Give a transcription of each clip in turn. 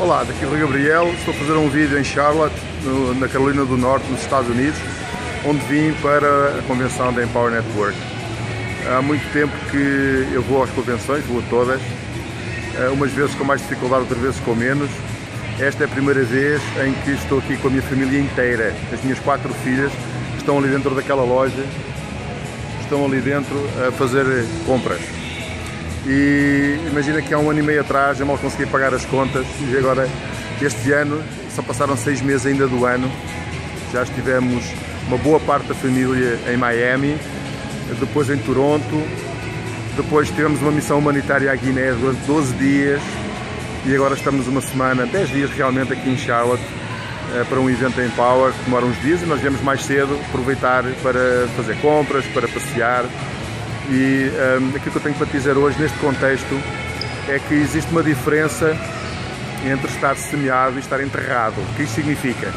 Olá, daqui é Gabriel, estou a fazer um vídeo em Charlotte, no, na Carolina do Norte, nos Estados Unidos, onde vim para a convenção da Empower Network. Há muito tempo que eu vou às convenções, vou a todas, eh, umas vezes com mais dificuldade, outras vezes com menos. Esta é a primeira vez em que estou aqui com a minha família inteira. As minhas quatro filhas estão ali dentro daquela loja, estão ali dentro a fazer compras. E imagina que há um ano e meio atrás eu mal consegui pagar as contas e agora este ano, só passaram seis meses ainda do ano, já estivemos uma boa parte da família em Miami, depois em Toronto, depois tivemos uma missão humanitária à Guiné durante 12 dias e agora estamos uma semana, 10 dias realmente aqui em Charlotte eh, para um evento em Power que demora uns dias e nós viemos mais cedo aproveitar para fazer compras, para passear e um, aquilo que eu tenho para te dizer hoje, neste contexto, é que existe uma diferença entre estar semeado e estar enterrado. O que isso significa?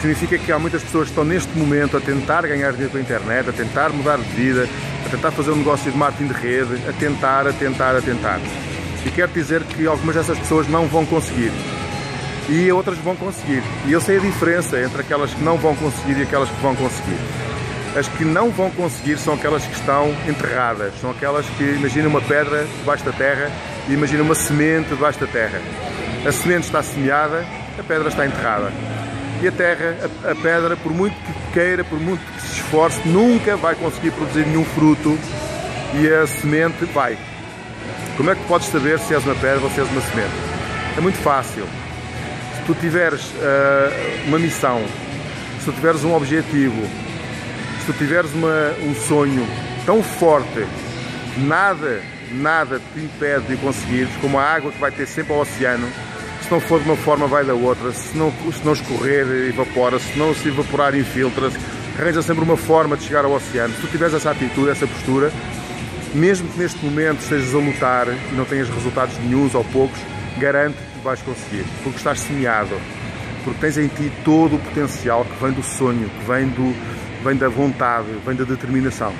Significa que há muitas pessoas que estão neste momento a tentar ganhar dinheiro com a internet, a tentar mudar de vida, a tentar fazer um negócio de marketing de rede, a tentar, a tentar, a tentar. E quero dizer que algumas dessas pessoas não vão conseguir. E outras vão conseguir. E eu sei a diferença entre aquelas que não vão conseguir e aquelas que vão conseguir. As que não vão conseguir são aquelas que estão enterradas, são aquelas que imagina uma pedra debaixo da terra e imagina uma semente debaixo da terra. A semente está semeada, a pedra está enterrada. E a terra, a, a pedra, por muito que queira, por muito que se esforce, nunca vai conseguir produzir nenhum fruto e a semente vai. Como é que podes saber se és uma pedra ou se és uma semente? É muito fácil. Se tu tiveres uh, uma missão, se tu tiveres um objetivo, se tiveres uma, um sonho tão forte, nada, nada te impede de conseguires, como a água que vai ter sempre ao oceano, se não for de uma forma vai da outra, se não, se não escorrer evapora, se não se evaporar infiltra-se, arranja sempre uma forma de chegar ao oceano. Se tu tiveres essa atitude, essa postura, mesmo que neste momento estejas a lutar e não tenhas resultados nenhums ou poucos, garanto que vais conseguir, porque estás semeado, porque tens em ti todo o potencial que vem do sonho, que vem do, vem da vontade, vem da determinação.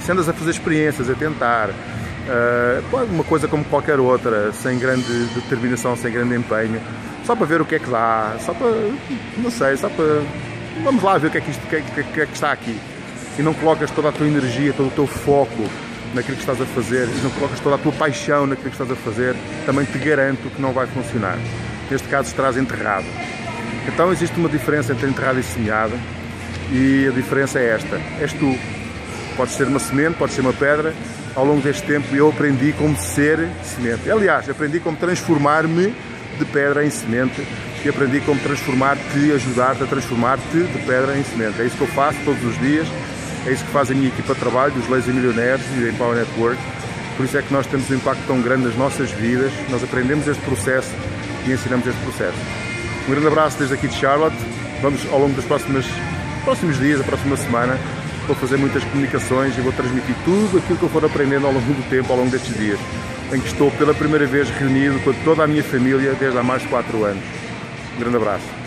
Se andas a fazer experiências, a tentar, uh, uma coisa como qualquer outra, sem grande determinação, sem grande empenho, só para ver o que é que dá, só para, não sei, só para, vamos lá ver o que é que, isto, que, é, que, é que está aqui. E não colocas toda a tua energia, todo o teu foco naquilo que estás a fazer, e não colocas toda a tua paixão naquilo que estás a fazer, também te garanto que não vai funcionar. Neste caso estarás enterrado. Então existe uma diferença entre enterrado e semeado e a diferença é esta: és tu. Podes ser uma semente, podes ser uma pedra. Ao longo deste tempo eu aprendi como ser semente. Aliás, aprendi como transformar-me de pedra em semente e aprendi como transformar-te ajudar-te a transformar-te de pedra em semente. É isso que eu faço todos os dias, é isso que faz a minha equipa de trabalho, dos Lazy Millionaires e da Empower Network. Por isso é que nós temos um impacto tão grande nas nossas vidas, nós aprendemos este processo e ensinamos este processo. Um grande abraço desde aqui de Charlotte. Vamos ao longo das próximas próximos dias, a próxima semana, vou fazer muitas comunicações e vou transmitir tudo aquilo que eu for aprendendo ao longo do tempo, ao longo destes dias, em que estou pela primeira vez reunido com toda a minha família desde há mais de 4 anos. Um grande abraço.